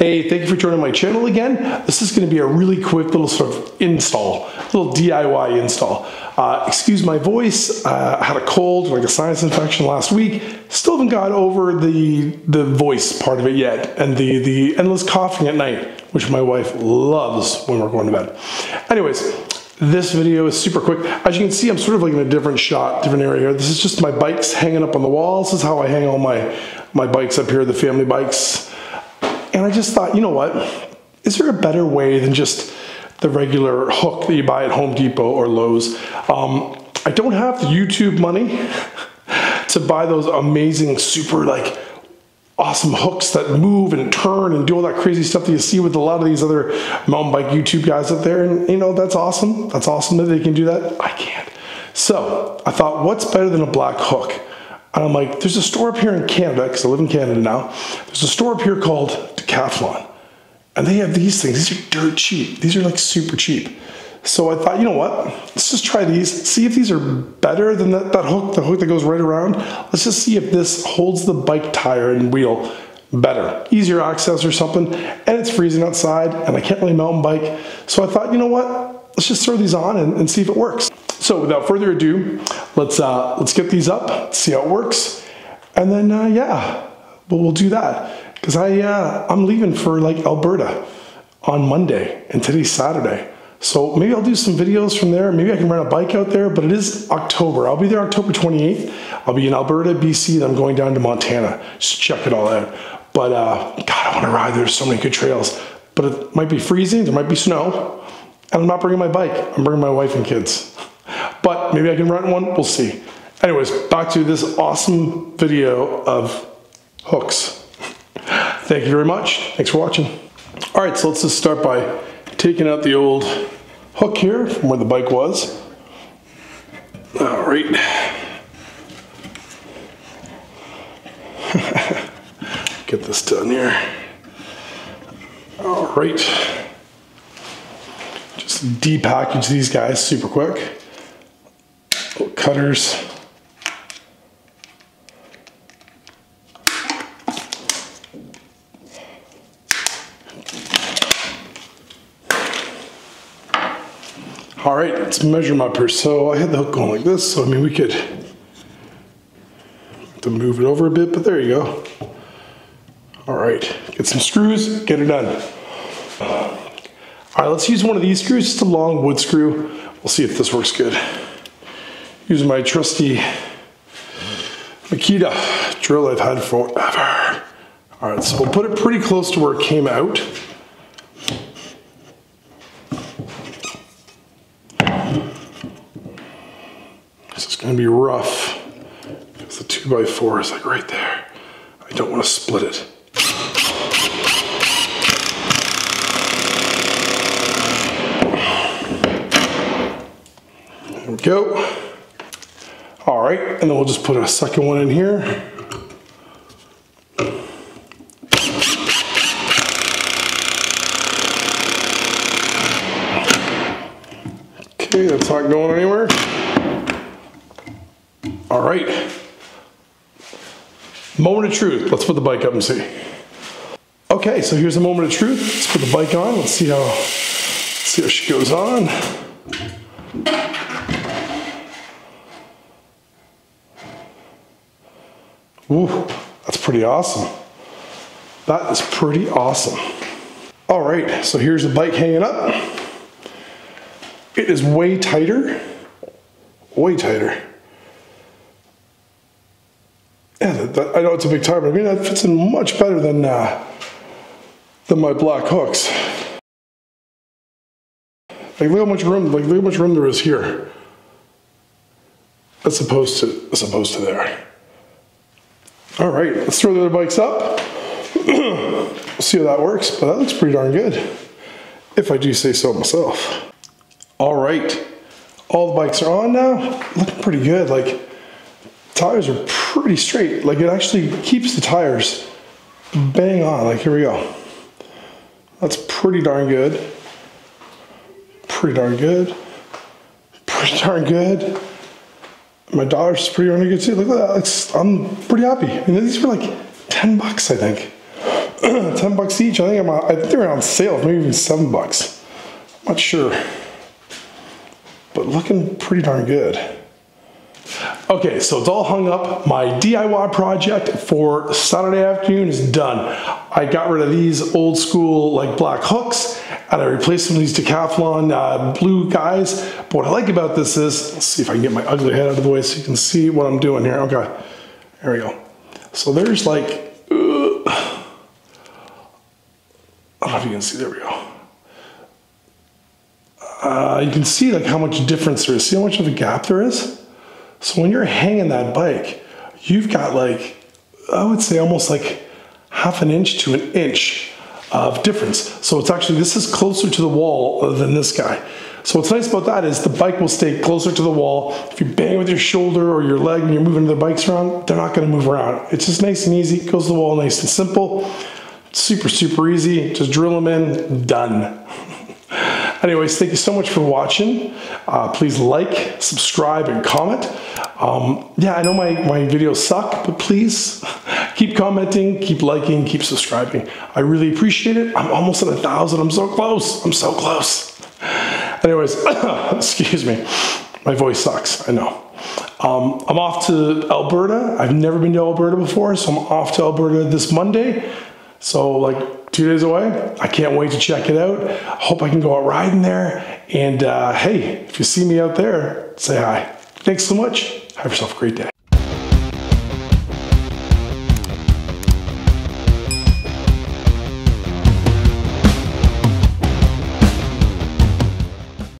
Hey, thank you for joining my channel again. This is going to be a really quick little sort of install, little DIY install. Uh, excuse my voice. Uh, I had a cold, like a sinus infection last week. Still haven't got over the the voice part of it yet, and the the endless coughing at night, which my wife loves when we're going to bed. Anyways, this video is super quick. As you can see, I'm sort of like in a different shot, different area here. This is just my bikes hanging up on the wall. This is how I hang all my, my bikes up here, the family bikes. And I just thought, you know what? Is there a better way than just the regular hook that you buy at Home Depot or Lowe's? Um, I don't have the YouTube money to buy those amazing, super like awesome hooks that move and turn and do all that crazy stuff that you see with a lot of these other mountain bike YouTube guys out there. And you know, that's awesome. That's awesome that they can do that. I can't. So I thought, what's better than a black hook? And I'm like, there's a store up here in Canada, because I live in Canada now. There's a store up here called Decathlon. And they have these things. These are dirt cheap. These are like super cheap. So I thought, you know what? Let's just try these. See if these are better than that, that hook, the hook that goes right around. Let's just see if this holds the bike tire and wheel better. Easier access or something. And it's freezing outside and I can't really mountain bike. So I thought, you know what? Let's just throw these on and, and see if it works. So without further ado, let's uh, let's get these up, see how it works, and then uh, yeah, we'll, we'll do that because I uh, I'm leaving for like Alberta on Monday, and today's Saturday. So maybe I'll do some videos from there. Maybe I can rent a bike out there, but it is October. I'll be there October 28th. I'll be in Alberta, BC, then I'm going down to Montana. Just check it all out. But uh, God, I want to ride. There's so many good trails. But it might be freezing, there might be snow, and I'm not bringing my bike. I'm bringing my wife and kids. But maybe I can rent one, we'll see. Anyways, back to this awesome video of hooks. Thank you very much. Thanks for watching. All right, so let's just start by taking out the old hook here from where the bike was. All right. Get this done here. All right. Just depackage these guys super quick cutters. All right, let's measure them up. So I had the hook going like this, so I mean we could to move it over a bit, but there you go. All right, get some screws, get it done. All right, let's use one of these screws, just a long wood screw. We'll see if this works good using my trusty Makita drill I've had forever. All right, so we'll put it pretty close to where it came out. This is gonna be rough because the two by four is like right there. I don't wanna split it. There we go. All right, and then we'll just put a second one in here. Okay, that's not going anywhere. All right. Moment of truth. Let's put the bike up and see. Okay, so here's the moment of truth. Let's put the bike on. Let's see how, see how she goes on. Ooh, that's pretty awesome. That is pretty awesome. All right, so here's the bike hanging up. It is way tighter, way tighter. Yeah, that, that, I know it's a big tire, but I mean, that fits in much better than, uh, than my black hooks. Like, look how much room, like, look how much room there is here. As opposed to, as opposed to there. All right, let's throw the other bikes up. see how that works, but that looks pretty darn good, if I do say so myself. All right, all the bikes are on now. Looking pretty good. Like, tires are pretty straight. Like, it actually keeps the tires bang on. Like, here we go. That's pretty darn good. Pretty darn good. Pretty darn good my daughter's pretty darn good too. Look at that. It's, I'm pretty happy. I mean, these were like 10 bucks, I think. 10 bucks each. I think I'm, I think they're on sale, maybe even seven bucks. I'm not sure, but looking pretty darn good. Okay, so it's all hung up. My DIY project for Saturday afternoon is done. I got rid of these old school like black hooks and I replaced them with these Decathlon uh, blue guys. But what I like about this is, let's see if I can get my ugly head out of the way so you can see what I'm doing here. Okay, there we go. So there's like, uh, I don't know if you can see, there we go. Uh, you can see like how much difference there is. See how much of a gap there is? So when you're hanging that bike, you've got like, I would say almost like half an inch to an inch of difference. So it's actually, this is closer to the wall than this guy. So what's nice about that is the bike will stay closer to the wall. If you bang with your shoulder or your leg when you're moving the bikes around, they're not gonna move around. It's just nice and easy, goes to the wall nice and simple. Super, super easy, just drill them in, done. Anyways, thank you so much for watching. Uh, please like, subscribe, and comment. Um, yeah, I know my, my videos suck, but please keep commenting, keep liking, keep subscribing. I really appreciate it. I'm almost at a thousand. I'm so close. I'm so close. Anyways, excuse me. My voice sucks, I know. Um, I'm off to Alberta. I've never been to Alberta before, so I'm off to Alberta this Monday. So, like, two days away. I can't wait to check it out. I hope I can go out riding there. And uh, hey, if you see me out there, say hi. Thanks so much. Have yourself a great day.